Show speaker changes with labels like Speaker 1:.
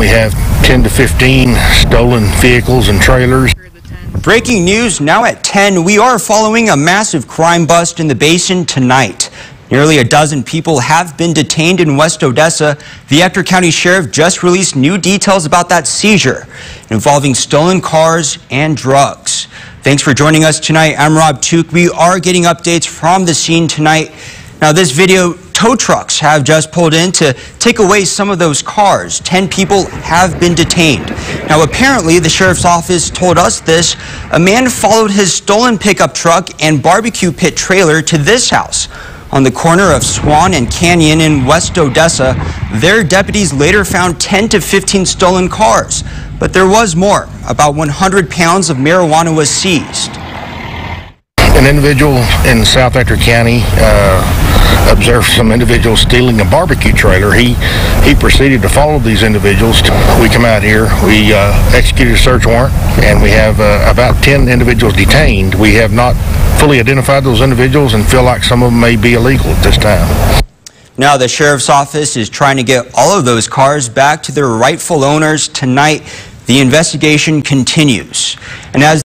Speaker 1: we have 10 to 15 stolen vehicles and trailers.
Speaker 2: Breaking news now at 10. We are following a massive crime bust in the basin tonight. Nearly a dozen people have been detained in West Odessa. The Ector County Sheriff just released new details about that seizure involving stolen cars and drugs. Thanks for joining us tonight. I'm Rob Took. We are getting updates from the scene tonight. Now, this video, tow trucks have just pulled in to take away some of those cars. Ten people have been detained. Now, apparently, the sheriff's office told us this. A man followed his stolen pickup truck and barbecue pit trailer to this house on the corner of Swan and Canyon in West Odessa. Their deputies later found 10 to 15 stolen cars, but there was more. About 100 pounds of marijuana was seized.
Speaker 1: An individual in South Ector County uh, observed some individuals stealing a barbecue trailer. He he proceeded to follow these individuals. We come out here, we uh, executed a search warrant, and we have uh, about 10 individuals detained. We have not fully identified those individuals and feel like some of them may be illegal at this time.
Speaker 2: Now, the sheriff's office is trying to get all of those cars back to their rightful owners tonight. The investigation continues. And as